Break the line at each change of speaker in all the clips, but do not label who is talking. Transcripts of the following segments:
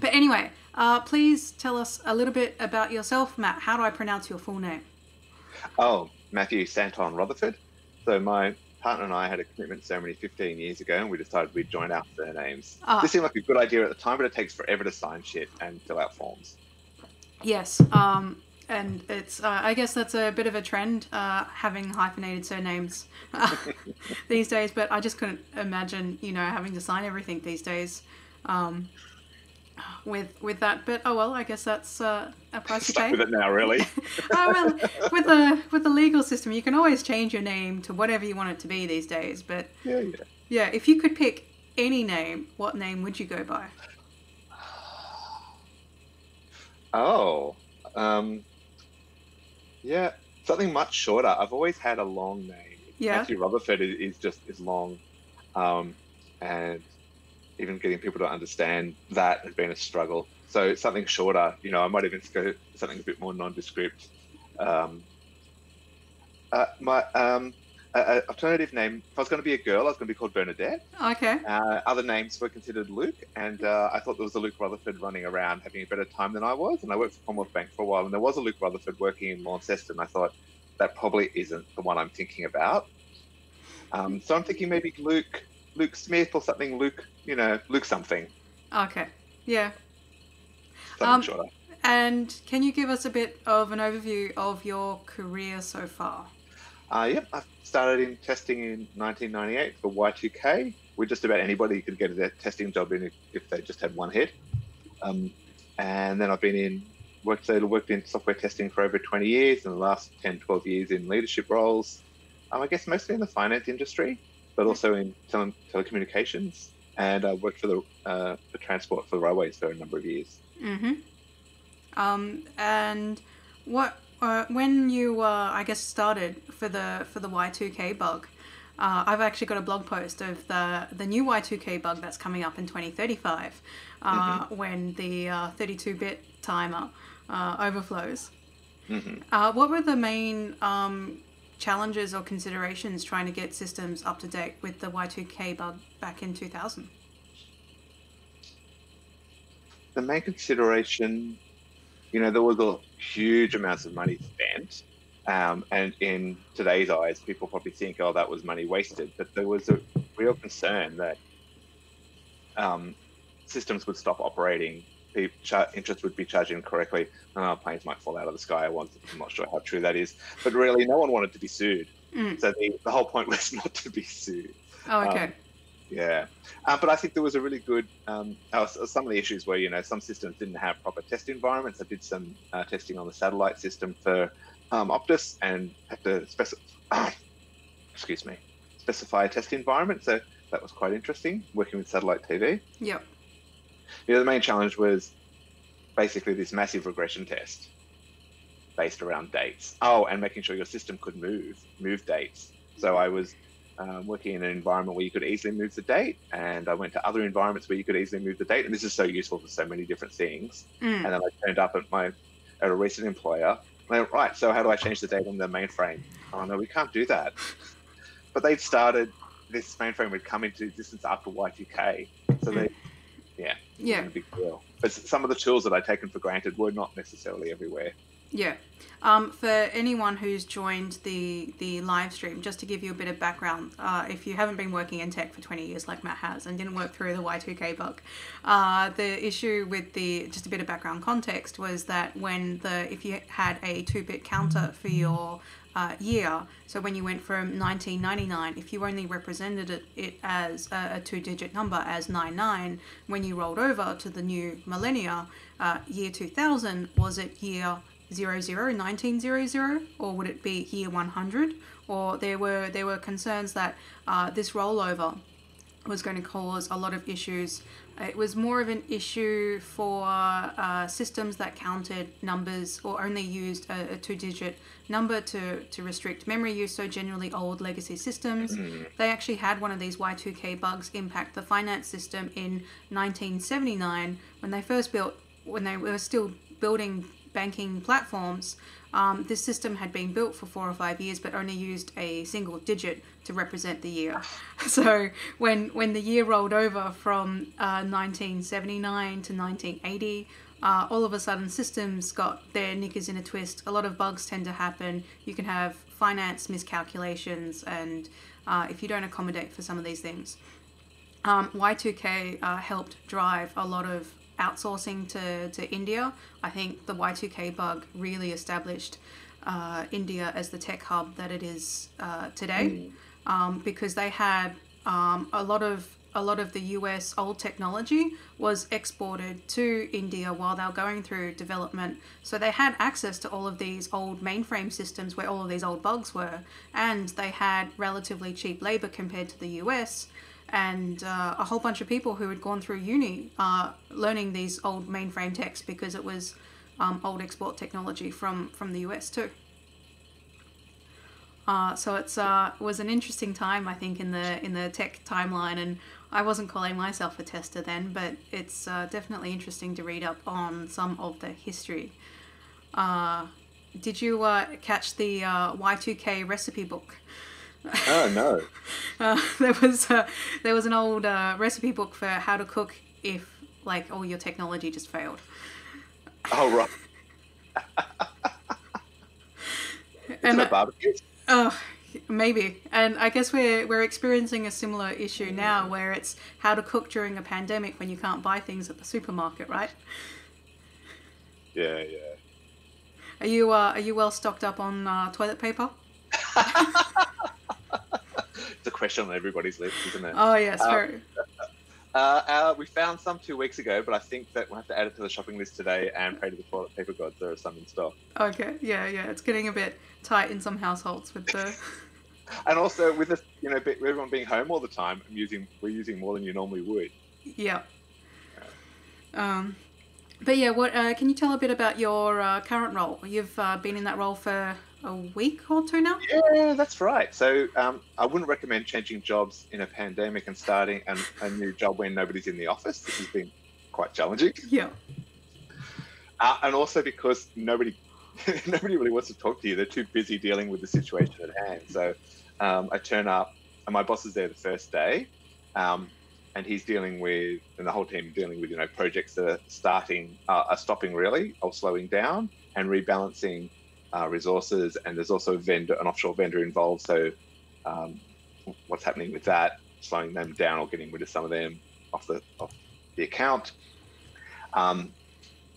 But anyway, uh, please tell us a little bit about yourself, Matt. How do I pronounce your full name?
Oh, Matthew Santon Rutherford. So my partner and I had a commitment ceremony 15 years ago, and we decided we'd join our surnames.
Ah.
This seemed like a good idea at the time, but it takes forever to sign shit and fill out forms.
Yes. Um, and it's uh, I guess that's a bit of a trend uh, having hyphenated surnames these days. But I just couldn't imagine you know having to sign everything these days. Um, with with that, but oh well, I guess that's uh, a price to
Stuck
pay.
with it now, really.
oh well, with the with the legal system, you can always change your name to whatever you want it to be these days. But
yeah, yeah.
yeah, if you could pick any name, what name would you go by?
Oh, um, yeah, something much shorter. I've always had a long name.
Yeah.
Matthew Rutherford is, is just is long, um, and even getting people to understand that has been a struggle. So something shorter. You know, I might even go something a bit more nondescript. Um, uh, my um, a alternative name. If I was going to be a girl, I was going to be called Bernadette.
Okay.
Uh, other names were considered Luke, and uh, I thought there was a Luke Rutherford running around having a better time than I was. And I worked for Commonwealth Bank for a while, and there was a Luke Rutherford working in Launceston. And I thought that probably isn't the one I'm thinking about. Um, so I'm thinking maybe Luke, Luke Smith or something. Luke, you know, Luke something,
Okay. Yeah.
something
Um,
shorter.
And can you give us a bit of an overview of your career so far?
Uh, yep, I started in testing in 1998 for Y2K. We're just about anybody could get a testing job in if, if they just had one head. Um, and then I've been in worked so worked in software testing for over 20 years, and the last 10, 12 years in leadership roles. Um, I guess mostly in the finance industry, but also in tele- telecommunications. And I worked for the uh, for transport for the railways for a number of years.
Mm-hmm. Um, and what uh, when you uh, I guess started for the for the Y2K bug, uh, I've actually got a blog post of the the new Y2K bug that's coming up in 2035, uh, when the 32-bit timer uh, overflows.
hmm
Uh, what were the main um, challenges or considerations trying to get systems up to date with the Y2K bug back in 2000?
the main consideration, you know, there was a huge amounts of money spent. Um, and in today's eyes, people probably think, oh, that was money wasted. But there was a real concern that um, systems would stop operating, pe- char- interest would be charged incorrectly, and our planes might fall out of the sky. I was, I'm not sure how true that is. But really, no one wanted to be sued.
Mm.
So the, the whole point was not to be sued.
Oh, okay.
Um, yeah, uh, but I think there was a really good. Um, uh, some of the issues were, you know, some systems didn't have proper test environments. I did some uh, testing on the satellite system for um, Optus and had to specify, excuse me, specify a test environment. So that was quite interesting working with satellite TV.
yep.
You know, the main challenge was basically this massive regression test based around dates. Oh, and making sure your system could move, move dates. So I was um, working in an environment where you could easily move the date, and I went to other environments where you could easily move the date. And this is so useful for so many different things.
Mm.
And then I turned up at my at a recent employer. And I went, right, so how do I change the date on the mainframe? Oh no, we can't do that. But they'd started this mainframe would come into existence after Y2K, so they, yeah, it
Yeah.
big deal. But some of the tools that I'd taken for granted were not necessarily everywhere.
Yeah. Um, for anyone who's joined the the live stream, just to give you a bit of background, uh, if you haven't been working in tech for 20 years like Matt has and didn't work through the Y2K bug, uh, the issue with the just a bit of background context was that when the if you had a two bit counter for your uh, year, so when you went from 1999, if you only represented it, it as a, a two digit number as 99, when you rolled over to the new millennia, uh, year 2000, was it year 00, 1900, or would it be year 100? Or there were there were concerns that uh, this rollover was going to cause a lot of issues. It was more of an issue for uh, systems that counted numbers or only used a, a two-digit number to, to restrict memory use. So generally, old legacy systems. They actually had one of these Y2K bugs impact the finance system in 1979 when they first built when they were still building banking platforms, um, this system had been built for four or five years, but only used a single digit to represent the year. So when when the year rolled over from uh, 1979 to 1980, uh, all of a sudden systems got their knickers in a twist. A lot of bugs tend to happen. You can have finance miscalculations, and uh, if you don't accommodate for some of these things, um, Y2K uh, helped drive a lot of outsourcing to, to India. I think the Y2K bug really established uh, India as the tech hub that it is uh, today um, because they had um, a lot of a lot of the US old technology was exported to India while they were going through development. So they had access to all of these old mainframe systems where all of these old bugs were, and they had relatively cheap labor compared to the US and uh, a whole bunch of people who had gone through uni uh, learning these old mainframe techs because it was um, old export technology from from the US too. Uh, so it's uh, was an interesting time I think in the in the tech timeline, and I wasn't calling myself a tester then, but it's uh, definitely interesting to read up on some of the history. Uh, did you uh, catch the uh, Y2K recipe book?
Oh no.
Uh, there was uh, there was an old uh, recipe book for how to cook if like all your technology just failed.
Oh right.
And
barbecue?
Oh, maybe. And I guess we're we're experiencing a similar issue now, where it's how to cook during a pandemic when you can't buy things at the supermarket, right?
Yeah, yeah.
Are you uh, are you well stocked up on uh, toilet paper?
It's a question on everybody's lips, isn't it?
Oh yes,
Um,
very.
Uh, uh, we found some two weeks ago, but I think that we'll have to add it to the shopping list today and pray to the toilet paper gods there are some in stock.
Okay, yeah, yeah. It's getting a bit tight in some households with the.
And also with this, you know, everyone being home all the time, I'm using we're using more than you normally would.
Yeah. Um, but yeah, what uh, can you tell a bit about your uh, current role? You've uh, been in that role for a week or two now.
Yeah, that's right. So um, I wouldn't recommend changing jobs in a pandemic and starting an, a new job when nobody's in the office. This has been quite challenging,
Yeah.
uh, and also because nobody nobody really wants to talk to you. They're too busy dealing with the situation at hand. So um, I turn up, and my boss is there the first day, um, and he's dealing with, and the whole team dealing with, you know, projects that are starting, uh, are stopping really or slowing down, and rebalancing uh, resources. And there's also vendor, an offshore vendor involved. So um, what's happening with that? Slowing them down or getting rid of some of them off the off the account. Um,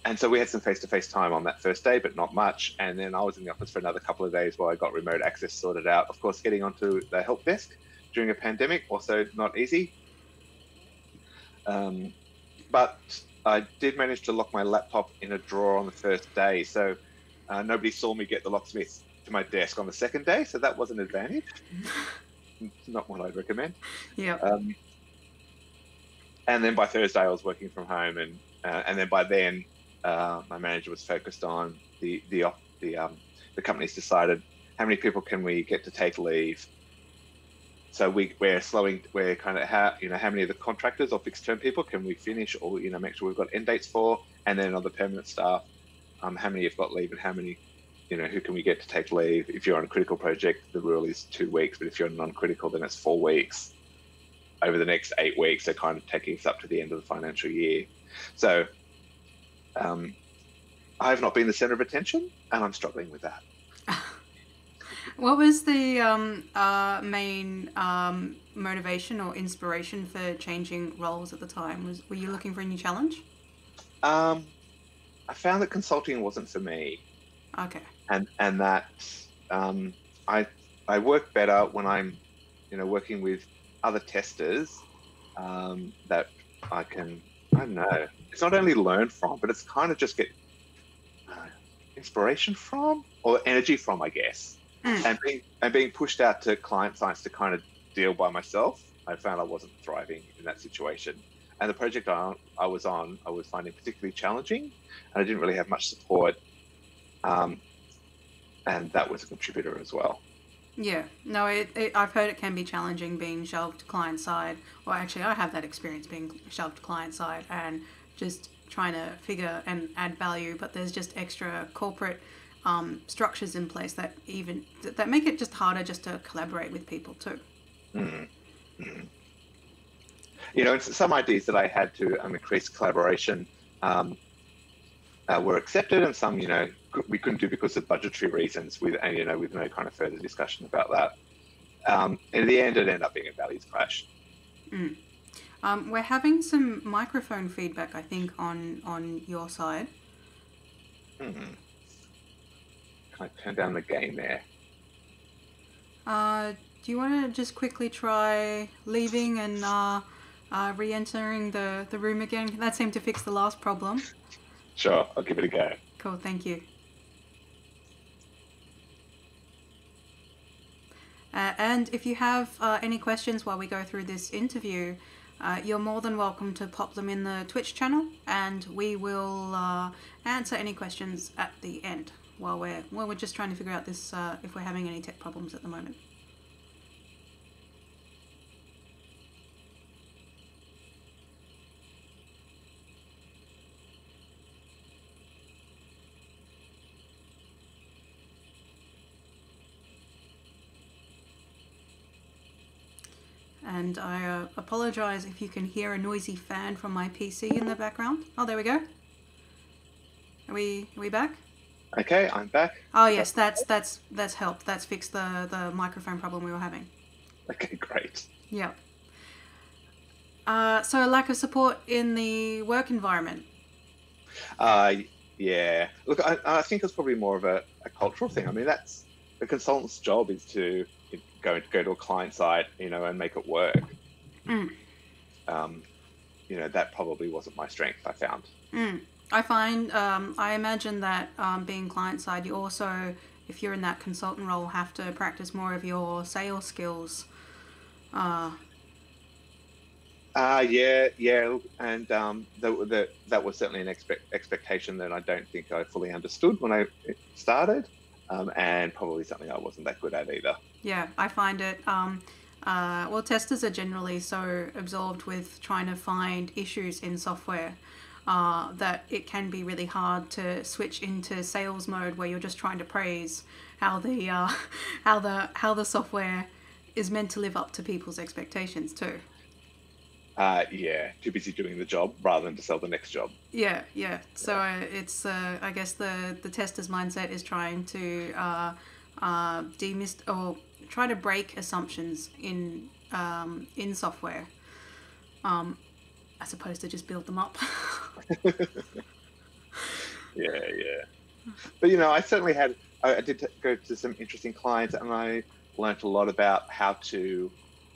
and so we had some face-to-face time on that first day, but not much. And then I was in the office for another couple of days while I got remote access sorted out. Of course, getting onto the help desk during a pandemic also not easy. Um, but I did manage to lock my laptop in a drawer on the first day, so uh, nobody saw me get the locksmith to my desk on the second day. So that was an advantage. not what I'd recommend.
Yeah.
Um, and then by Thursday, I was working from home, and uh, and then by then, uh, my manager was focused on the the the um, the company's decided how many people can we get to take leave. So we we're slowing. We're kind of how you know how many of the contractors or fixed term people can we finish or you know make sure we've got end dates for, and then on the permanent staff, um, how many have got leave and how many. You know, who can we get to take leave? If you're on a critical project, the rule is two weeks, but if you're non-critical, then it's four weeks over the next eight weeks. They're kind of taking us up to the end of the financial year. So um, I have not been the center of attention, and I'm struggling with that.
What was the um, uh, main um, motivation or inspiration for changing roles at the time? Was were you looking for a new challenge?
Um, I found that consulting wasn't for me,
Okay.
and and that um, I I work better when I'm, you know, working with other testers um, that I can I don't know. It's not only learn from, but it's kind of just get uh, inspiration from or energy from, I guess.
Mm.
And being and being pushed out to client sites to kind of deal by myself, I found I wasn't thriving in that situation. And the project I, I was on, I was finding particularly challenging, and I didn't really have much support. Um, and that was a contributor as well.
Yeah. No, it, it, I've heard it can be challenging being shelved client side. Well, actually, I have that experience being shelved client side and just trying to figure and add value, but there's just extra corporate um, structures in place that even that make it just harder just to collaborate with people too.
Mm-hmm. You know, some ideas that I had to um, increase collaboration um, uh, were accepted, and some, you know, we couldn't do because of budgetary reasons. With and you know, with no kind of further discussion about that. Um, in the end, it ended up being a values clash.
Mm. Um, we're having some microphone feedback, I think, on on your side.
Can I turn down the gain there?
Uh, do you want to just quickly try leaving and uh, uh, re-entering the, the room again? That seemed to fix the last problem.
Sure, I'll give it a go.
Cool, thank you. Uh, and if you have uh, any questions while we go through this interview, uh, you're more than welcome to pop them in the Twitch channel, and we will uh, answer any questions at the end while we're while we're just trying to figure out this uh, if we're having any tech problems at the moment. And I uh, apologize if you can hear a noisy fan from my PC in the background. Oh, there we go. Are we are we back?
Okay, I'm back.
Oh yes, that's that's that's helped. That's fixed the the microphone problem we were having.
Okay, great.
Yeah. Uh, so lack of support in the work environment.
Uh, yeah. Look, I, I think it's probably more of a, a cultural thing. I mean, that's the consultant's job is to go go to a client site, you know, and make it work.
Mm.
Um, you know, that probably wasn't my strength. I found.
Mm. I find um, I imagine that um, being client side, you also, if you're in that consultant role, have to practice more of your sales skills. Uh,
uh, yeah, yeah, and um, the, that was certainly an expect, expectation that I don't think I fully understood when I started, um, and probably something I wasn't that good at either.
Yeah, I find it. Um, uh, well, testers are generally so absorbed with trying to find issues in software uh, that it can be really hard to switch into sales mode where you're just trying to praise how the uh, how the how the software is meant to live up to people's expectations too.
Uh, yeah, too busy doing the job rather than to sell the next job.
Yeah, yeah. So uh, it's uh, I guess the the tester's mindset is trying to uh, uh, demist or try to break assumptions in um, in software, um, as opposed to just build them up.
yeah, yeah. But you know, I certainly had. I, I did go to some interesting clients, and I learned a lot about how to.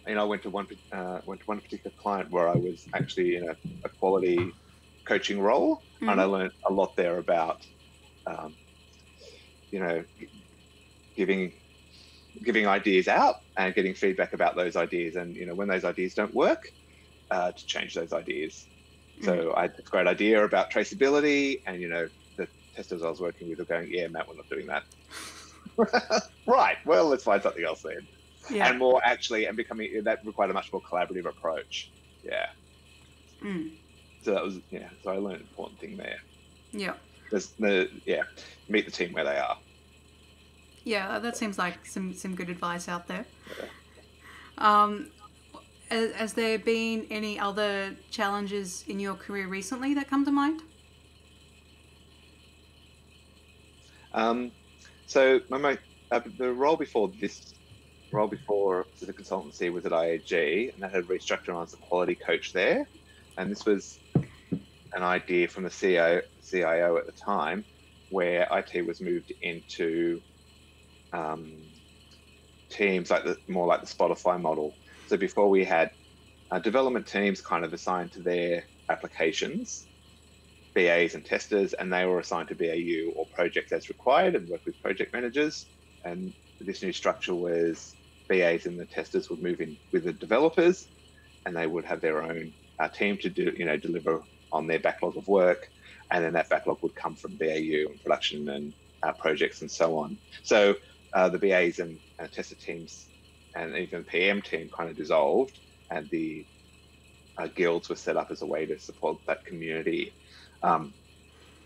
You know, I went to one uh, went to one particular client where I was actually in a, a quality coaching role, mm-hmm. and I learned a lot there about, um, you know, giving giving ideas out and getting feedback about those ideas, and you know, when those ideas don't work, uh, to change those ideas. So mm. I had this great idea about traceability, and you know, the testers I was working with were going, "Yeah, Matt, we're not doing that." right. Well, let's find something else then. Yeah. And more actually, and becoming that required a much more collaborative approach. Yeah.
Mm.
So that was yeah. So I learned an important thing there.
Yeah.
There's the yeah, meet the team where they are.
Yeah, that seems like some some good advice out there. Yeah. Um, has there been any other challenges in your career recently that come to mind?
Um, so my, uh, the role before this role before the consultancy was at IAG, and that had restructured on as a quality coach there. And this was an idea from the CIO, CIO at the time, where IT was moved into um, teams like the more like the Spotify model, so before we had uh, development teams kind of assigned to their applications, BAs and testers, and they were assigned to BAU or projects as required and work with project managers. And this new structure was BAs and the testers would move in with the developers, and they would have their own uh, team to do, you know, deliver on their backlog of work, and then that backlog would come from BAU and production and uh, projects and so on. So uh, the BAs and uh, tester teams and even PM team kind of dissolved, and the uh, guilds were set up as a way to support that community. um,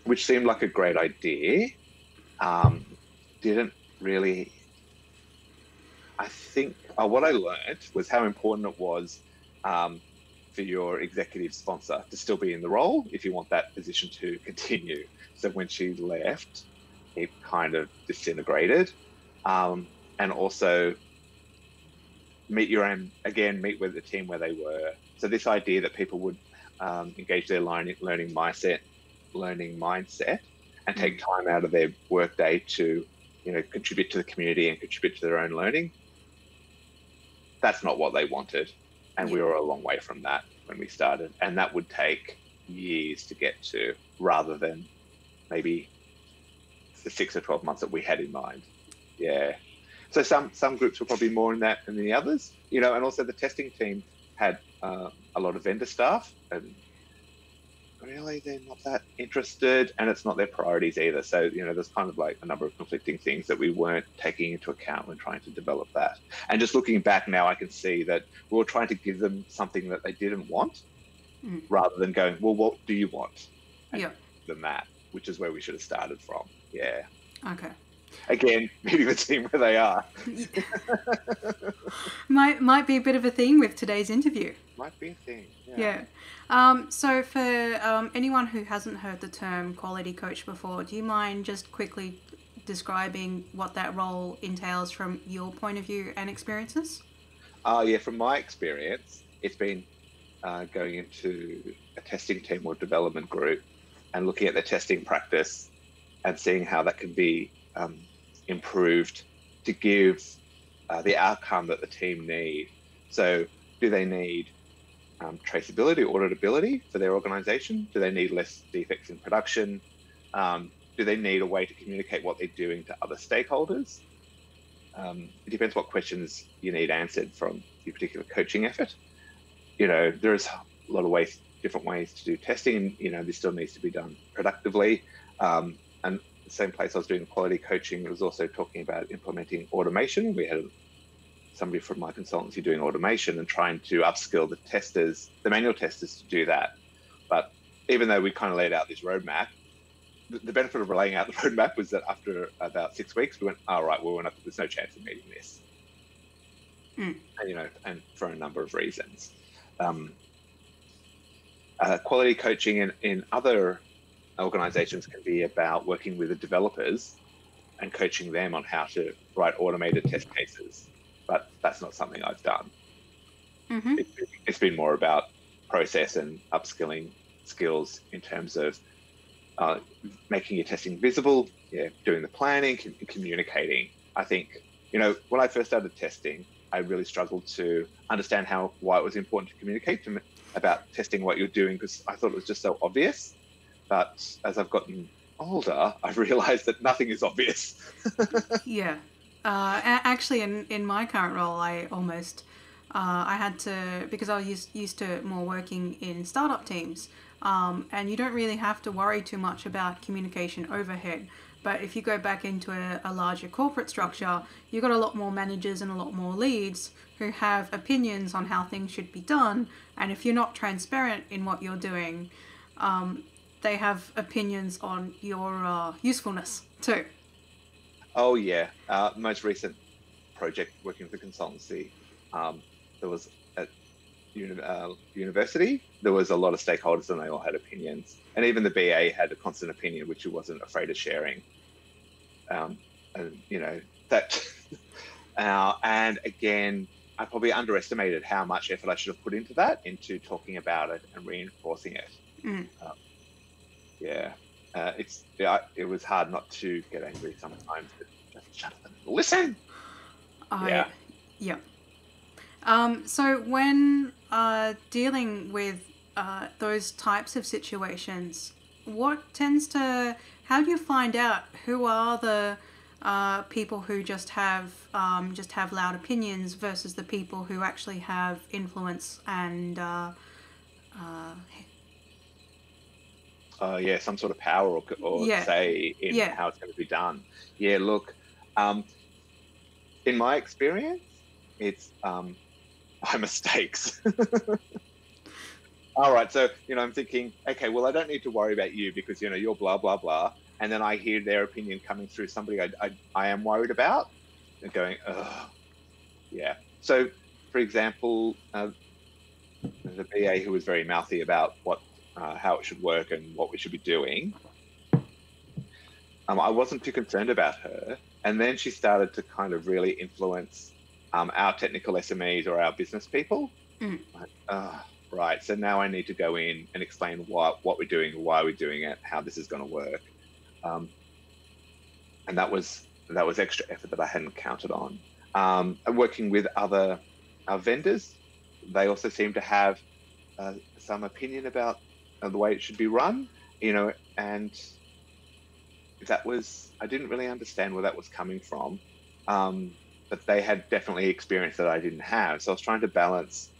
which seemed like a great idea. Um, didn't really. I think uh, what I learned was how important it was um, for your executive sponsor to still be in the role if you want that position to continue. So when she left, it kind of disintegrated. Um, and also meet your own, again, meet with the team where they were. So this idea that people would um, engage their learning, learning mindset, learning mindset and take time out of their workday to, you know, contribute to the community and contribute to their own learning. That's not what they wanted. And we were a long way from that when we started. And that would take years to get to rather than maybe the six or 12 months that we had in mind. Yeah. So some some groups were probably more in that than the others you know and also the testing team had uh, a lot of vendor staff and really they're not that interested and it's not their priorities either. So you know there's kind of like a number of conflicting things that we weren't taking into account when trying to develop that. And just looking back now i can see that we were trying to give them something that they didn't want mm. rather than going well what do you want?
Yeah.
than that which is where we should have started from. Yeah.
Okay.
Again meeting the team where they are.
Might might be a bit of a theme with today's interview
might be a thing yeah,
yeah. Um, so, for um, anyone who hasn't heard the term quality coach before, do you mind just quickly describing what that role entails from your point of view and experiences?
Uh, yeah, from my experience, it's been uh, going into a testing team or development group and looking at the testing practice and seeing how that can be um, improved to give uh, the outcome that the team need. So, do they need um, traceability, auditability for their organization? Do they need less defects in production? Um, do they need a way to communicate what they're doing to other stakeholders? Um, it depends what questions you need answered from your particular coaching effort. You know, there's a lot of ways, different ways to do testing, and you know, this still needs to be done productively. Um, and the same place I was doing quality coaching was also talking about implementing automation. We had somebody from my consultancy doing automation and trying to upskill the testers, the manual testers to do that. But even though we kind of laid out this roadmap, the benefit of laying out the roadmap was that after about six weeks, we went, all oh, right, well, not, there's no chance of meeting this.
Mm.
And, you know, and for a number of reasons. Um, uh, quality coaching in, in other organizations can be about working with the developers and coaching them on how to write automated test cases but that's not something I've done.
Mm-hmm.
It, has been more about process and upskilling skills in terms of uh, making your testing visible, yeah, doing the planning, com- communicating. I think, you know, when I first started testing, I really struggled to understand how why it was important to communicate to me about testing what you're doing because I thought it was just so obvious. But as I've gotten older, I've realized that nothing is obvious.
yeah, uh, actually, in, in my current role, I almost uh, I had to because I was used, used to more working in startup teams, um, and you don't really have to worry too much about communication overhead. But if you go back into a, a larger corporate structure, you've got a lot more managers and a lot more leads who have opinions on how things should be done. And if you're not transparent in what you're doing, um, they have opinions on your uh, usefulness too.
Oh yeah, uh, most recent project working with the consultancy, um, there was at uni- uh, university. There was a lot of stakeholders, and they all had opinions. And even the BA had a constant opinion, which he wasn't afraid of sharing. Um, and you know that. uh, and again, I probably underestimated how much effort I should have put into that, into talking about it and reinforcing it.
Mm.
Um, yeah uh, it's yeah, it was hard not to get angry sometimes. But just shut up and listen.
I, yeah. Yeah. Um, so when uh, dealing with uh, those types of situations, what tends to how do you find out who are the uh, people who just have um, just have loud opinions versus the people who actually have influence and uh, uh,
uh, yeah, some sort of power or, or
yeah.
say in
yeah.
how it's going to be done. Yeah, look, um, in my experience, it's um, by mistakes. All right. So, you know, I'm thinking, okay, well, I don't need to worry about you because, you know, you're blah, blah, blah. And then I hear their opinion coming through somebody I, I, I am worried about and going, ugh, yeah. So, for example, uh, the BA who was very mouthy about what, uh, how it should work and what we should be doing. Um, I wasn't too concerned about her. And then she started to kind of really influence um, our technical SMEs or our business people.
Mm.
Like, uh, right. So now I need to go in and explain what what we're doing, why we're doing it, how this is going to work. Um, and that was that was extra effort that I hadn't counted on. Um, working with other uh, vendors, they also seem to have uh, some opinion about the way it should be run. You know, and that was I didn't really understand where that was coming from. Um, but they had definitely experience that I didn't have. So I was trying to balance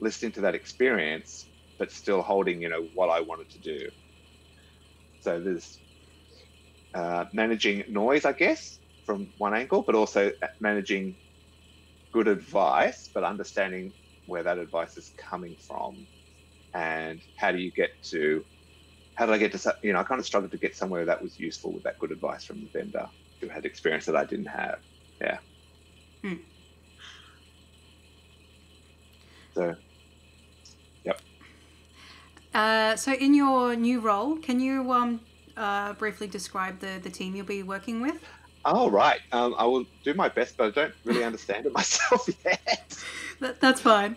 listening to that experience, but still holding, you know, what I wanted to do. So there's uh, managing noise, I guess, from one angle, but also managing good advice, but understanding where that advice is coming from, and how do you get to, how did I get to, you know, I kind of struggled to get somewhere that was useful with that good advice from the vendor who had experience that I didn't have. Yeah.
Hmm.
So, yep.
Uh, so, in your new role, can you um, uh, briefly describe the, the team you'll be working with?
Oh, right. Um, I will do my best, but I don't really understand it myself yet.
That, that's fine.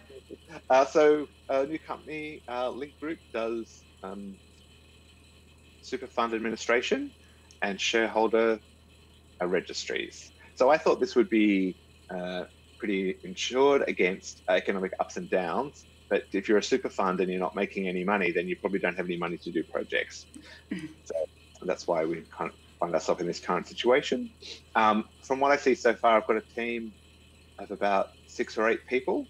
Uh, so, a new company, uh, Link Group, does um, super fund administration and shareholder uh, registries. So, I thought this would be uh, pretty insured against economic ups and downs. But if you're a super fund and you're not making any money, then you probably don't have any money to do projects. so that's why we kind of find ourselves in this current situation. Um, from what I see so far, I've got a team of about six or eight people.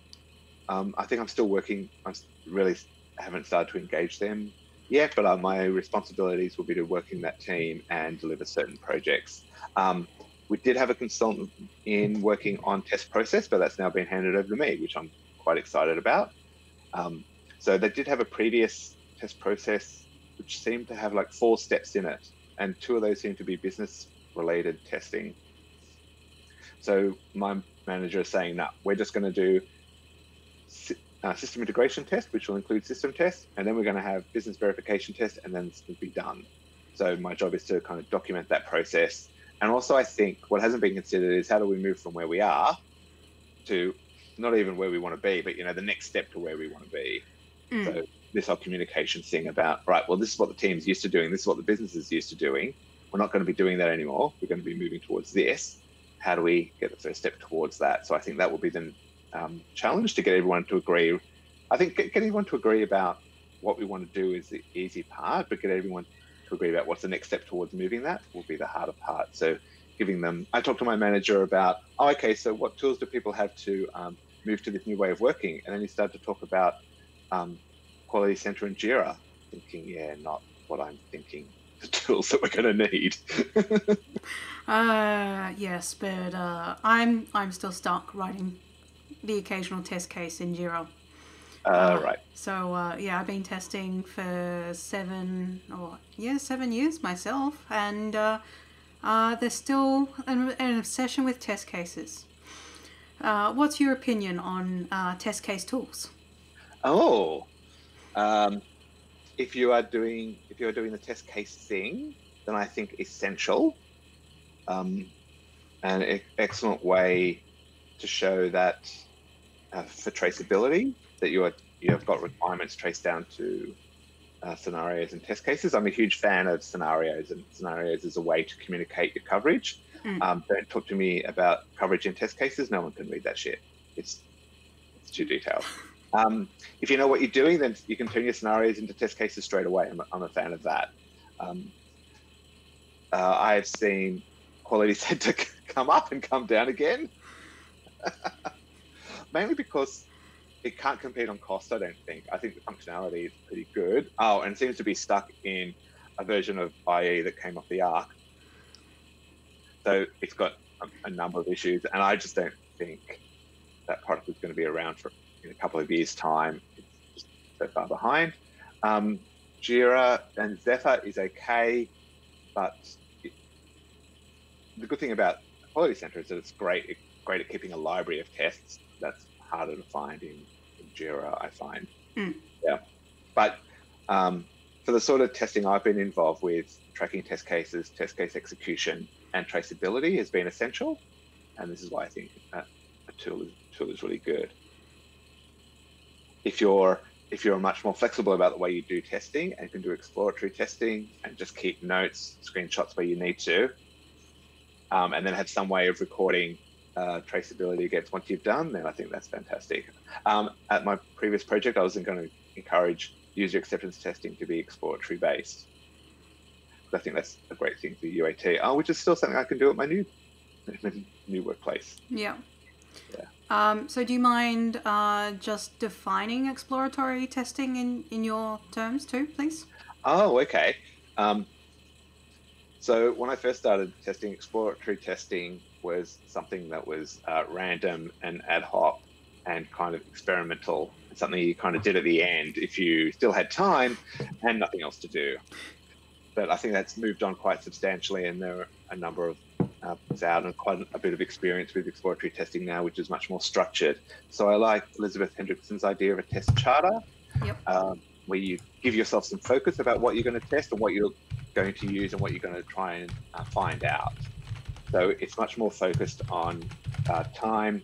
Um, I think I'm still working. I really haven't started to engage them yet, but uh, my responsibilities will be to work in that team and deliver certain projects. Um, we did have a consultant in working on test process, but that's now been handed over to me, which I'm quite excited about. Um, so they did have a previous test process, which seemed to have like four steps in it, and two of those seem to be business related testing. So my manager is saying, no, we're just going to do uh, system integration test, which will include system tests, and then we're going to have business verification test, and then it's going to be done. So my job is to kind of document that process and also, I think what hasn't been considered is how do we move from where we are to not even where we want to be, but you know, the next step to where we want to be. Mm. So this whole communication thing about right, well, this is what the team's used to doing, this is what the business is used to doing. We're not going to be doing that anymore. We're going to be moving towards this. How do we get the first step towards that? So I think that will be the um, challenge to get everyone to agree. I think get, get everyone to agree about what we want to do is the easy part, but get everyone to agree about what's the next step towards moving that will be the harder part. So giving them, I talked to my manager about, oh, okay, so what tools do people have to um, move to this new way of working? And then he started to talk about um, Quality Center and Jira, thinking, yeah, not what I'm thinking. The tools that we're going to need.
uh, yes, but uh, I'm I'm still stuck writing the occasional test case in Jira.
Uh, right.
So uh, yeah, I've been testing for seven or yeah seven years myself, and uh, uh, there's still an, an, obsession with test cases. Uh, what's your opinion on uh, test case tools?
Oh, um, if you are doing if you are doing the test case thing, then I think essential, um, an excellent way to show that uh, for traceability that you are you have got requirements traced down to uh, scenarios and test cases. I'm a huge fan of scenarios, and scenarios is a way to communicate your coverage. Mm. Um, don't talk to me about coverage in test cases. No one can read that shit. It's it's too detailed. Um, if you know what you're doing, then you can turn your scenarios into test cases straight away. I'm a, I'm a fan of that. Um, uh, I've seen quality center come up and come down again, mainly because it can't compete on cost. I don't think. I think the functionality is pretty good. Oh, and seems to be stuck in a version of IE that came off the Ark. So it's got a, a number of issues, and I just don't think that product is going to be around for in a couple of years' time. It's just so far behind. Um, Jira and Zephyr is okay, but it, the good thing about Quality Center is that it's great, great at keeping a library of tests. That's harder to find in, in Jira, I find.
Mm.
Yeah, but um, for the sort of testing I've been involved with, tracking test cases, test case execution, and traceability has been essential. And this is why I think a, a tool is, tool is really good. If you're if you're much more flexible about the way you do testing and can do exploratory testing and just keep notes, screenshots where you need to, um, and then have some way of recording uh, traceability against what you've done, then I think that's fantastic. Um, at my previous project, I was going to encourage user acceptance testing to be exploratory based. I think that's a great thing for UAT, uh, which is still something I can do at my new new workplace.
Yeah.
Yeah.
Um, so, do you mind uh, just defining exploratory testing in, in your terms too, please?
Oh, okay. Um, so when I first started testing, exploratory testing was something that was uh, random and ad hoc and kind of experimental, and something you kind of did at the end if you still had time and nothing else to do. But I think that's moved on quite substantially, and there are a number of uh, out and quite a bit of experience with exploratory testing now, which is much more structured. So I like Elizabeth Hendrickson's idea of a test charter,
Yep.
um, where you give yourself some focus about what you're going to test and what you're going to use and what you're going to try and uh, find out. So it's much more focused on uh, time,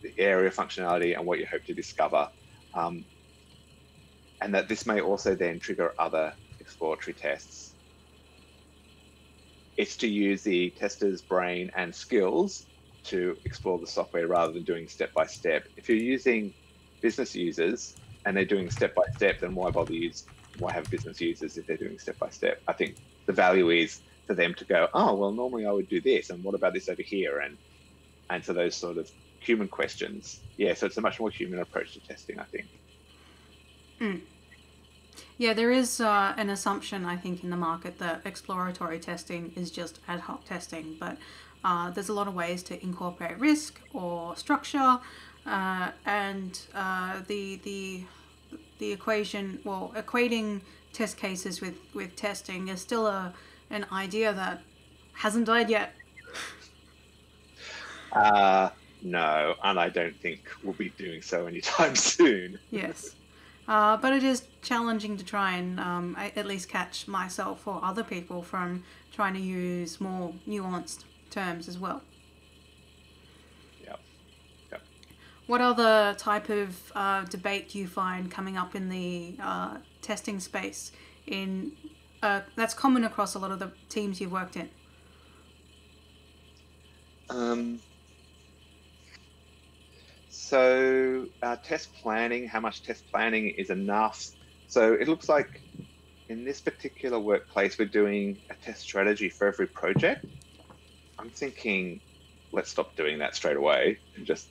the area functionality, and what you hope to discover. Um, and that this may also then trigger other exploratory tests. It's to use the tester's brain and skills to explore the software rather than doing step by step. If you're using business users and they're doing step by step, then why bother use why have business users if they're doing step by step? I think the value is for them to go, oh well normally I would do this and what about this over here and answer those sort of human questions. Yeah, so it's a much more human approach to testing, I think.
Yeah, there is uh, an assumption, I think, in the market that exploratory testing is just ad hoc testing, but uh, there's a lot of ways to incorporate risk or structure, uh, and uh, the the the equation, well, equating test cases with with testing is still a an idea that hasn't died yet.
Uh, no, and I don't think we'll be doing so anytime soon.
Yes. Uh, but it is challenging to try and um, at least catch myself or other people from trying to use more nuanced terms as well.
Yep. Yep.
What other type of uh, debate do you find coming up in the uh, testing space? In uh, that's common across a lot of the teams you've worked in.
Um, so uh, test planning, how much test planning is enough? So it looks like in this particular workplace, we're doing a test strategy for every project. I'm thinking, let's stop doing that straight away and just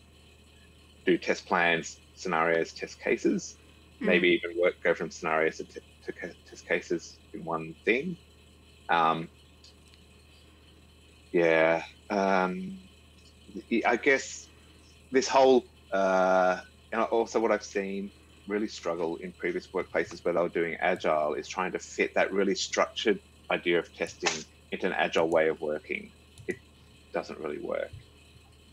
do test plans, scenarios, test cases. Maybe even work go from scenarios to, to test cases in one thing. Um, yeah, um, I guess this whole uh, and also what I've seen really struggle in previous workplaces where they were doing agile is trying to fit that really structured idea of testing into an agile way of working. It doesn't really work.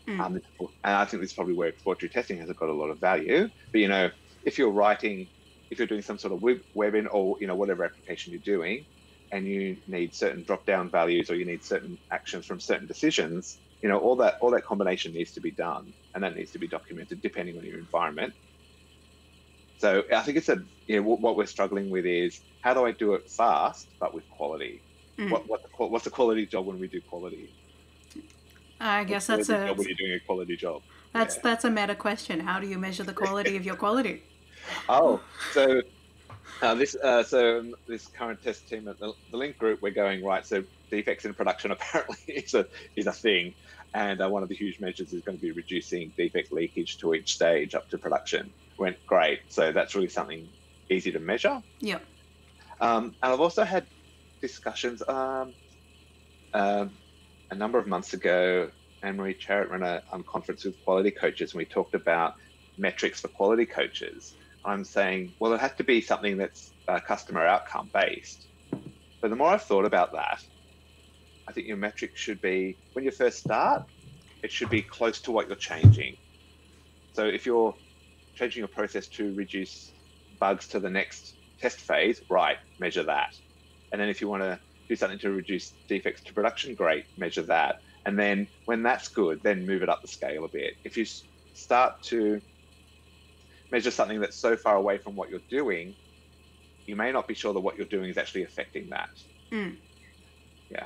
Mm.
Um, and I think this is probably where exploratory testing has got a lot of value. But you know, if you're writing, if you're doing some sort of web, webbing or you know whatever application you're doing, and you need certain drop-down values or you need certain actions from certain decisions, you know, all that all that combination needs to be done, and that needs to be documented depending on your environment. So I think it's a you know what, what we're struggling with is how do I do it fast but with quality?
Mm.
What what the, what's a quality job when we do quality?
I guess
What's
that's a
job when you're doing a quality job.
that's
yeah.
that's a meta question. How do you measure the quality of your quality?
Oh, so uh, this uh, so um, this current test team at the, the Link Group, we're going right. So defects in production apparently is a is a thing, and uh, one of the huge measures is going to be reducing defect leakage to each stage up to production. Went great, so that's really something easy to measure.
Yeah.
Um, and I've also had discussions um, um, a number of months ago. Anne Marie Charrett ran a um, conference with quality coaches, and we talked about metrics for quality coaches. I'm saying, well, it has to be something that's uh, customer outcome based. But the more I've thought about that, I think your metric should be when you first start, it should be close to what you're changing. So if you're changing your process to reduce bugs to the next test phase, right, measure that. And then if you want to do something to reduce defects to production, great, measure that. And then when that's good, then move it up the scale a bit. If you start to measure something that's so far away from what you're doing, you may not be sure that what you're doing is actually affecting that.
Mm.
Yeah.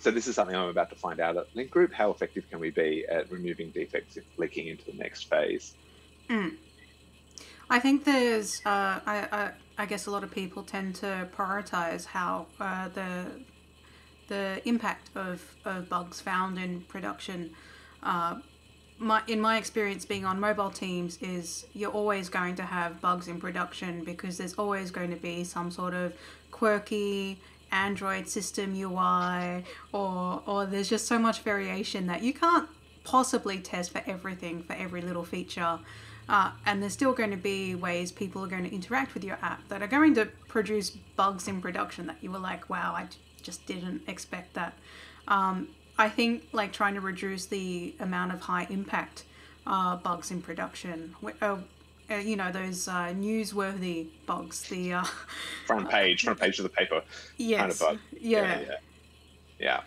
So this is something I'm about to find out at Link Group. How effective can we be at removing defects if leaking into the next phase?
Mm. I think there's, uh, I, I, I, guess a lot of people tend to prioritize how uh, the the impact of, of bugs found in production. Uh, my, in my experience being on mobile teams is you're always going to have bugs in production because there's always going to be some sort of quirky Android system UI or or there's just so much variation that you can't possibly test for everything for every little feature. Uh, and there's still going to be ways people are going to interact with your app that are going to produce bugs in production that you were like, wow, I just didn't expect that. Um, I think like trying to reduce the amount of high impact uh, bugs in production. Uh, uh, you know those uh, newsworthy bugs. The uh,
front page, front page of the paper
yes,
kind of bug.
Yeah,
yeah, yeah. yeah.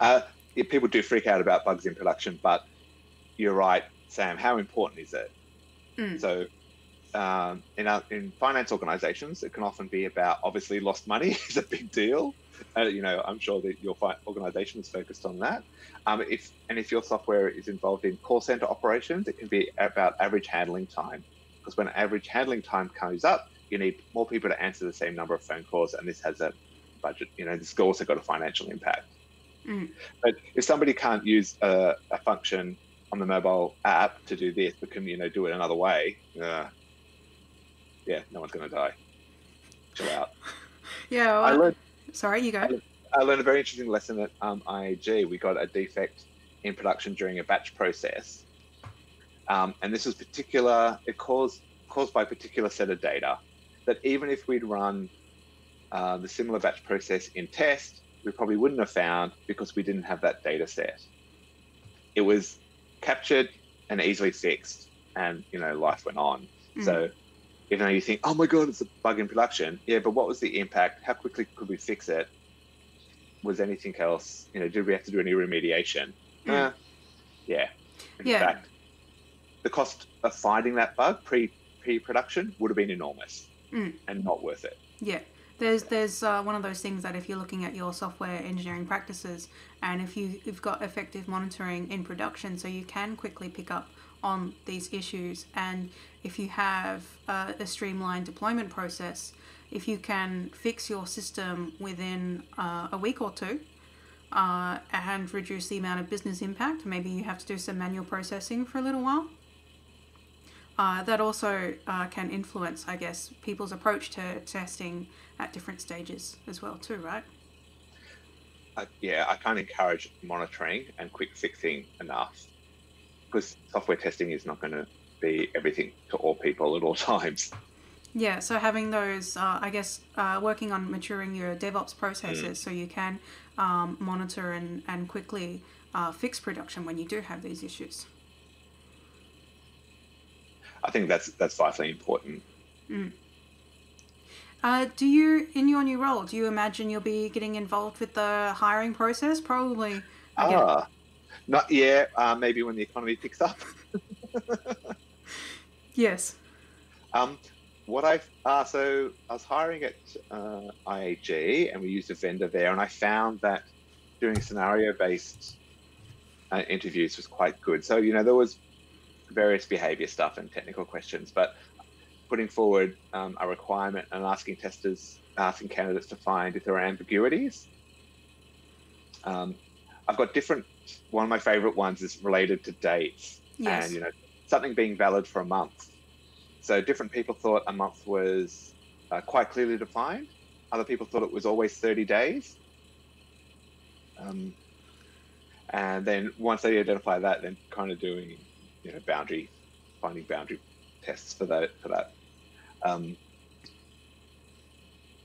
Uh, yeah people do freak out about bugs in production, but you're right, Sam. How important is it?
Mm.
So um, in, our, in finance organizations, it can often be about obviously lost money is a big deal. Uh, you know, I'm sure that your organization is focused on that. Um, if and if your software is involved in call center operations, it can be about average handling time. Because when average handling time comes up, you need more people to answer the same number of phone calls, and this has a budget. You know, this has also got a financial impact.
Mm.
But if somebody can't use a, a, function on the mobile app to do this, but can you know do it another way, uh, yeah, no one's going to die. Chill out.
Yeah, well,
I learned
Sorry, you go.
I learned a very interesting lesson at um, IAG. We got a defect in production during a batch process, um, and this was particular. It caused caused by a particular set of data. That even if we'd run uh, the similar batch process in test, we probably wouldn't have found because we didn't have that data set. It was captured and easily fixed, and you know life went on. Mm. So even though you think, oh my god, it's a bug in production. Yeah, but what was the impact? How quickly could we fix it? Was anything else? You know, did we have to do any remediation? Mm. Uh, yeah. In
yeah.
fact, the cost of finding that bug pre pre production would have been enormous
mm.
and not worth it.
Yeah. There's there's uh, one of those things that if you're looking at your software engineering practices and if you, you've got effective monitoring in production, so you can quickly pick up on these issues. And if you have a, a streamlined deployment process, if you can fix your system within uh, a week or two uh, and reduce the amount of business impact, maybe you have to do some manual processing for a little while. Uh, that also uh, can influence, I guess, people's approach to testing at different stages as well, too, right?
Uh, yeah, I can't encourage monitoring and quick fixing enough because software testing is not going to be everything to all people at all times.
Yeah, so having those, uh, I guess, uh, working on maturing your DevOps processes mm. so you can um, monitor and, and quickly uh, fix production when you do have these issues.
I think that's that's vitally important.
Mm. Uh, do you, in your new role, do you imagine you'll be getting involved with the hiring process? Probably.
Ah, not yet. Uh, maybe when the economy picks up.
yes.
Um, what I uh, so I was hiring at uh, IAG, and we used a vendor there, and I found that doing scenario-based uh, interviews was quite good. So you know there was various behavior stuff and technical questions, but putting forward um, a requirement and asking testers, asking candidates to find if there are ambiguities. Um, I've got different one of my favorite ones is related to dates
yes.
and you know something being valid for a month. So different people thought a month was uh, quite clearly defined. Other people thought it was always 30 days. Um, and then once they identify that, then kind of doing you know boundary finding boundary tests for that for that Um,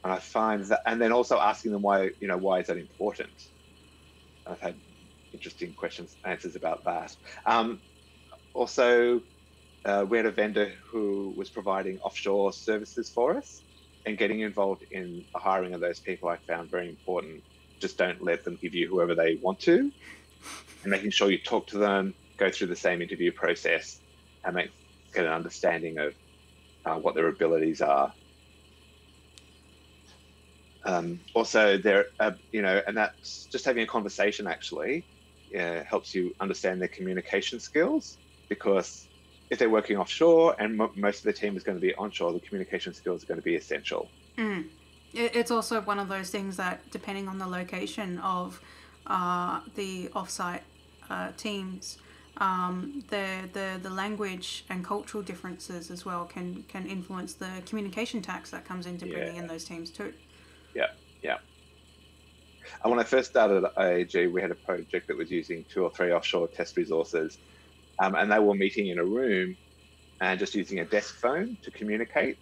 and I find that, and then also asking them why, you know, why is that important? I've had interesting questions, answers about that. Um, also, uh, we had a vendor who was providing offshore services for us, and getting involved in the hiring of those people I found very important. Just don't let them give you whoever they want to, and making sure you talk to them, go through the same interview process, and make get an understanding of uh, what their abilities are. Um, also, there, uh, you know, and that's just having a conversation actually uh, helps you understand their communication skills because if they're working offshore and mo most of the team is going to be onshore, the communication skills are going to be essential.
Mm. It's also one of those things that, depending on the location of uh, the offsite uh, teams, um, the, the the language and cultural differences as well can can influence the communication tax that comes into bringing yeah. in those teams too.
Yeah, yeah. And when I first started at IAG, we had a project that was using two or three offshore test resources, um, and they were meeting in a room and just using a desk phone to communicate.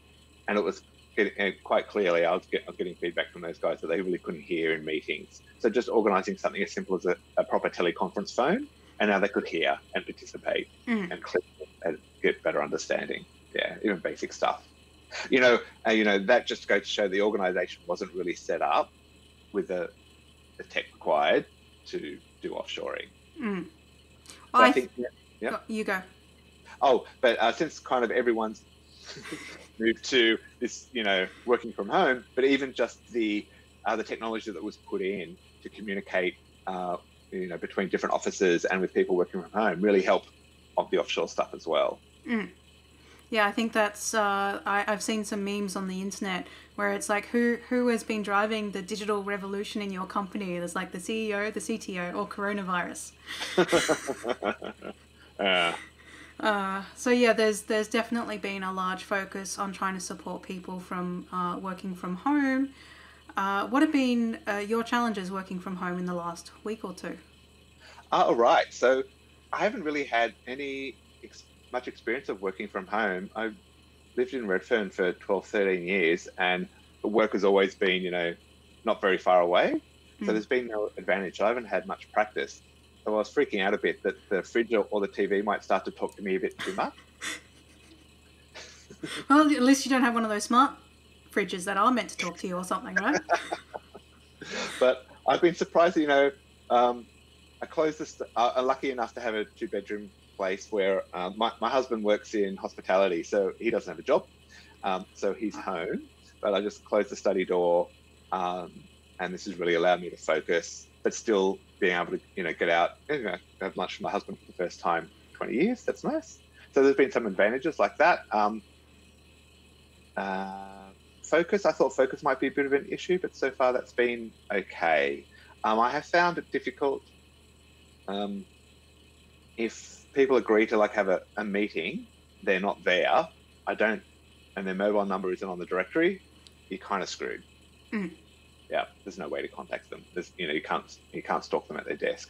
And it was getting, uh, quite clearly, I was, get, I was, getting feedback from those guys that they really couldn't hear in meetings. So just organising something as simple as a, a, proper teleconference phone, and now they could hear and participate
mm.
and click and get better understanding. Yeah, even basic stuff. You know, uh, you know that just goes to show the organisation wasn't really set up with the, the tech required to do offshoring.
Mm.
Well, I, I, think. Yeah,
yeah. You go.
Oh, but uh, since kind of everyone's moved to this, you know, working from home, but even just the uh, the technology that was put in to communicate, uh, you know, between different offices and with people working from home really help of the offshore stuff as well.
Mm. Yeah, I think that's. Uh, I, I've seen some memes on the internet where it's like, who who has been driving the digital revolution in your company? There's like the CEO, the CTO, or coronavirus.
Uh,
uh, so yeah, there's there's definitely been a large focus on trying to support people from uh, working from home. Uh, what have been uh, your challenges working from home in the last week or two?
All right, so I haven't really had any ex- much experience of working from home. I've lived in Redfern for 12, 13 years, and the work has always been, you know, not very far away. Mm. So hmm. there's been no advantage. I haven't had much practice. So I was freaking out a bit that the fridge or the TV might start to talk to me a bit too much.
well, at least you don't have one of those smart fridges that are meant to talk to you or something, right?
but I've been surprised, you know, um, I closed this, uh, I'm lucky enough to have a two bedroom place where uh, my, my husband works in hospitality, so he doesn't have a job. Um, so he's home, but I just closed the study door. Um, and this has really allowed me to focus, but still being able to you know get out and you know, have lunch with my husband for the first time 20 years. That's nice. So there's been some advantages like that. Um, uh, focus, I thought focus might be a bit of an issue, but so far that's been okay. Um, I have found it difficult um, if people agree to like have a, a meeting, they're not there. I don't, and their mobile number isn't on the directory. You're kind of screwed.
Mm
yeah, there's no way to contact them. There's, you know, you can't you can't stalk them at their desk.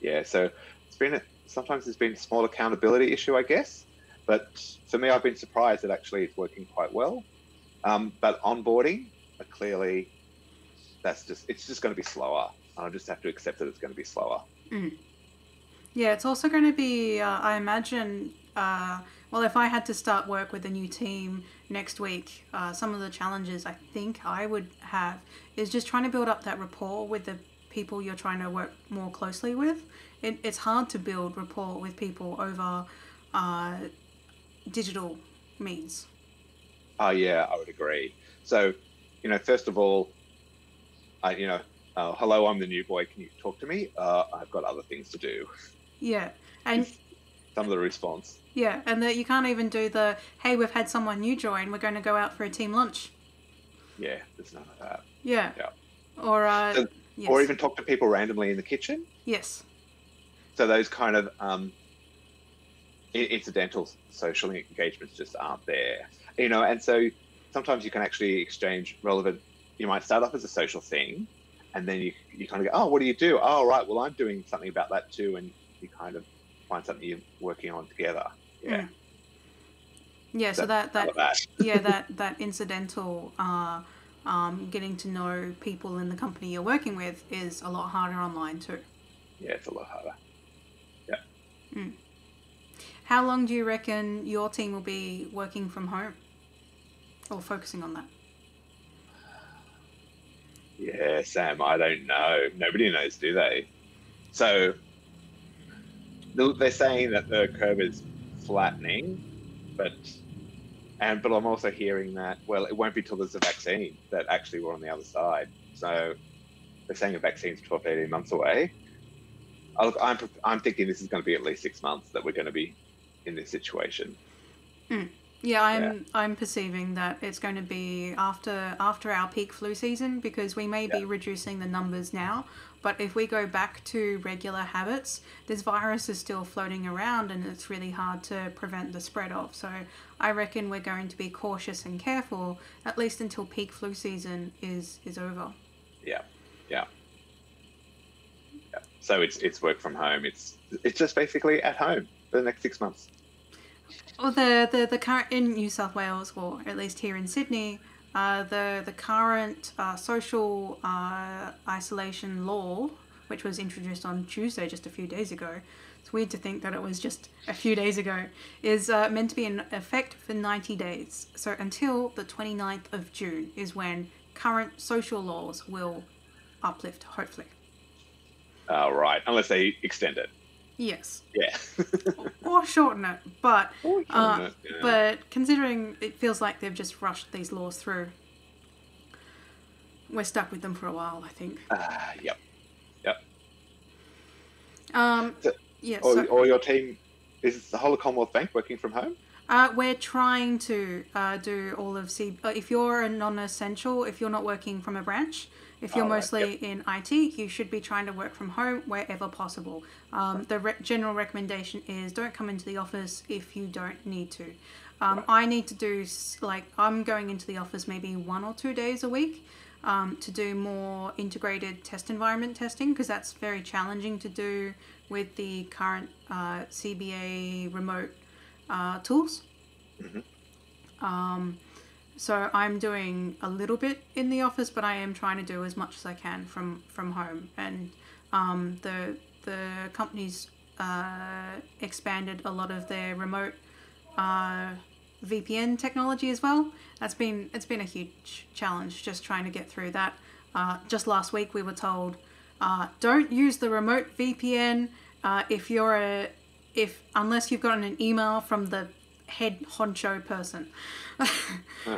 Yeah, so it's been a, sometimes there's been a small accountability issue, I guess. But for me, I've been surprised that actually it's working quite well. Um, but onboarding, uh, clearly, that's just it's just going to be slower. And I'll just have to accept that it's going to be slower.
Mm. Yeah, it's also going to be, uh, I imagine, uh, well, if I had to start work with a new team next week, uh, some of the challenges I think I would have is just trying to build up that rapport with the people you're trying to work more closely with. It, it's hard to build rapport with people over uh, digital means.
Oh, yeah, I would agree. So, you know, first of all, I, you know, uh, hello, I'm the new boy. Can you talk to me? Uh, I've got other things to do.
Yeah, and
some of the response.
Yeah, and that you can't even do the hey, we've had someone new join. We're going to go out for a team lunch.
Yeah, there's none of that.
Yeah.
Yeah.
Or uh,
so, yes. or even talk to people randomly in the kitchen.
Yes.
So those kind of um, incidental social engagements just aren't there, you know. And so sometimes you can actually exchange relevant. You might start off as a social thing, and then you you kind of go, oh, what do you do? Oh, right. Well, I'm doing something about that too, and you kind of find something you're working on together. Yeah. Mm.
Yeah, so that that,
that.
yeah that that incidental uh, um, getting to know people in the company you're working with is a lot harder online too.
Yeah, it's a lot harder. Yeah. Mm.
How long do you reckon your team will be working from home or focusing on that?
Yeah, Sam, I don't know. Nobody knows, do they? So they're saying that the curve is flattening, but and but I'm also hearing that well, it won't be till there's a vaccine that actually we're on the other side. So they're saying a vaccine's 12 to 18 months away. I look, I'm I'm thinking this is going to be at least six months that we're going to be in this situation. Hmm.
Yeah, I'm
Yeah.
I'm perceiving that it's going to be after after our peak flu season because we may be reducing the numbers now, but if we go back to regular habits, this virus is still floating around and it's really hard to prevent the spread of. So I reckon we're going to be cautious and careful at least until peak flu season is is over.
Yeah, yeah. yeah. So it's it's work from home. It's it's just basically at home for the next six months.
Well, the, the, the current in New South Wales, or at least here in Sydney, uh, the the current uh, social uh, isolation law, which was introduced on Tuesday, just a few days ago. It's weird to think that it was just a few days ago. Is uh, meant to be in effect for 90 days. So until the 29th of June is when current social laws will uplift, hopefully.
Right. Unless they extend it.
Yes,
Yeah.
or shorten it, but Uh,
Yeah.
But considering it feels like they've just rushed these laws through, we're stuck with them for a while, I think.
Ah, yep. Yep.
Um,
So-
yeah,
Or,
so,
or your team is the whole of Commonwealth Bank working from home?
uh, we're trying to uh, do all of C. Uh, if you're a non-essential, if you're not working from a branch, if you're
Oh, right,
mostly in IT, you should be trying to work from home wherever possible. Um, the re- general recommendation is don't come into the office if you don't need to. Um, I need to do like I'm going into the office maybe one or two days a week um, to do more integrated test environment testing because that's very challenging to do with the current uh, CBA remote uh, tools. Um, so I'm doing a little bit in the office, but I am trying to do as much as I can from from home. And um, the the company's uh, expanded a lot of their remote uh, VPN technology as well. That's been it's been a huge challenge just trying to get through that. Uh, just last week we were told uh, don't use the remote VPN uh, if you're a if unless you've gotten an email from the head honcho person.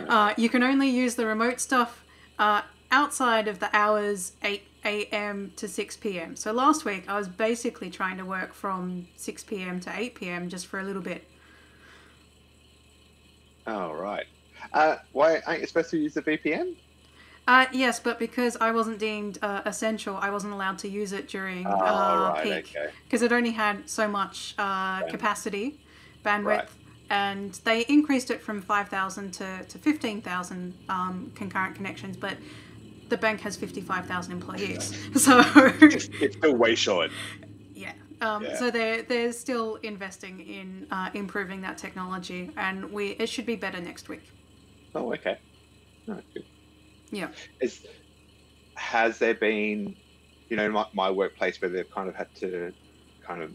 uh, you can only use the remote stuff uh, outside of the hours 8 a.m. to 6 p.m. So last week I was basically trying to work from 6 p.m. to 8 p.m. just for a little bit.
Oh, right. Uh, why aren't you supposed to use the VPN?
Uh, yes, but because I wasn't deemed uh, essential, I wasn't allowed to use it during
Oh,
uh,
right,
peak
okay.
because it only had so much uh, capacity, bandwidth,
Right.
And they increased it from 5,000 to, to 15,000 um, concurrent connections, but the bank has 55,000 employees. So,
It's, it's still way short.
yeah. Um,
Yeah.
So they're, they're still investing in uh, improving that technology, and we it should be better next week.
Oh, okay. Oh, good.
Yeah.
Is, has there been, you know, my, my workplace where they've kind of had to kind of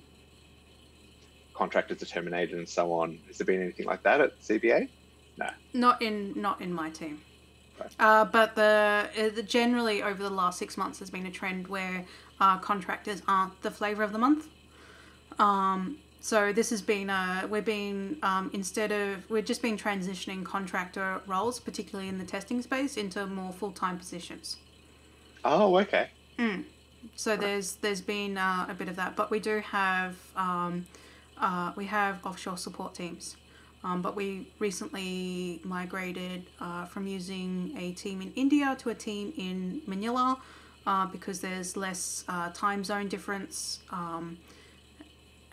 contractors are terminated and so on? Has there been anything like that at CBA? No.
Not in not in my team.
Right.
Uh, but the, uh, the generally over the last six months there's been a trend where uh, contractors aren't the flavor of the month. Um, so this has been uh, we've being um, instead of we're just been transitioning contractor roles, particularly in the testing space, into more full time positions.
Oh, okay.
So there's there's been uh, a bit of that, but we do have um, uh, we have offshore support teams. Um, but we recently migrated uh, from using a team in India to a team in Manila uh, because there's less uh, time zone difference um,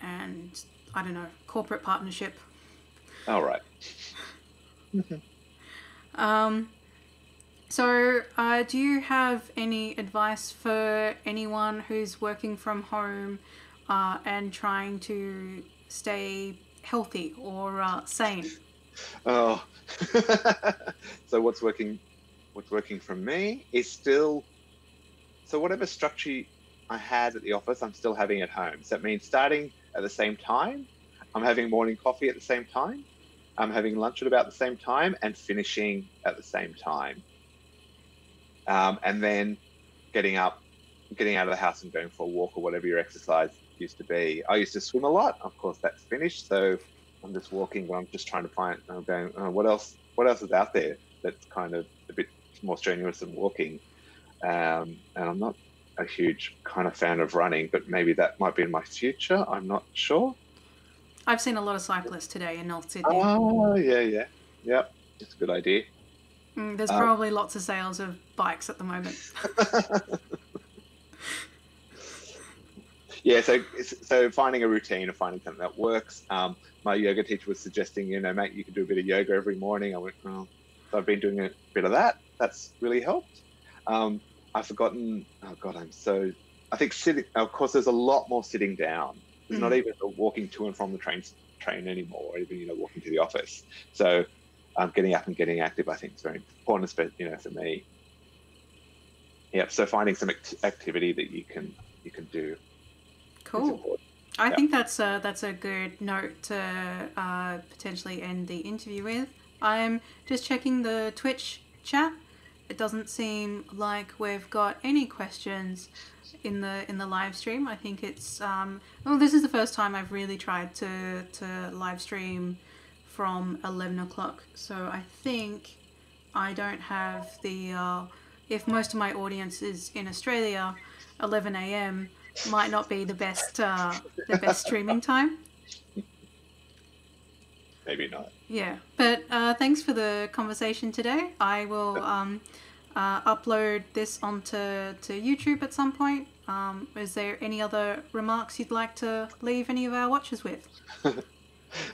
and I don't know corporate partnership.
All right.
Um, so, uh, do you have any advice for anyone who's working from home uh, and trying to stay healthy or uh, sane?
Oh, so what's working? What's working for me is still. So whatever structure I had at the office, I'm still having at home. So that means starting at the same time. I'm having morning coffee at the same time. I'm having lunch at about the same time and finishing at the same time. Um, and then getting up, getting out of the house and going for a walk or whatever your exercise used to be. I used to swim a lot. Of course, that's finished. So I'm just walking, but I'm just trying to find. I'm going. Oh, what else? What else is out there that's kind of a bit more strenuous than walking? Um, and I'm not a huge kind of fan of running, but maybe that might be in my future. I'm not sure.
I've seen a lot of cyclists today in North Sydney.
Oh, yeah, yeah, yeah. It's a good idea.
Mm, there's
Um,
probably lots of sales of bikes at the moment.
yeah, so so finding a routine or finding something that works. Um, my yoga teacher was suggesting, you know, mate, you could do a bit of yoga every morning. I went, oh. so I've been doing a bit of that. That's really helped. Um, I've forgotten. Oh God, I'm so. I think sitting. Of course, there's a lot more sitting down. There's not even walking to and from the train train anymore, or even you know walking to the office. So, um, getting up and getting active, I think, is very important, especially you know for me. Yep. So finding some act- activity that you can you can do.
Cool. I
Yeah.
think that's a, that's a good note to uh, potentially end the interview with. I'm just checking the Twitch chat. It doesn't seem like we've got any questions in the in the live stream. I think it's um, well, this is the first time I've really tried to to live stream from eleven o'clock. So I think I don't have the. Uh, if most of my audience is in Australia, eleven a.m. might not be the best uh, the best streaming time.
Maybe not.
Yeah, but uh, thanks for the conversation today. I will um, uh, upload this onto to YouTube at some point. Um, is there any other remarks you'd like to leave any of our watchers with?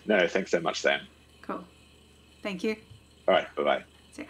No, thanks so much, Sam.
Cool. Thank you.
All right. Bye bye.
See ya.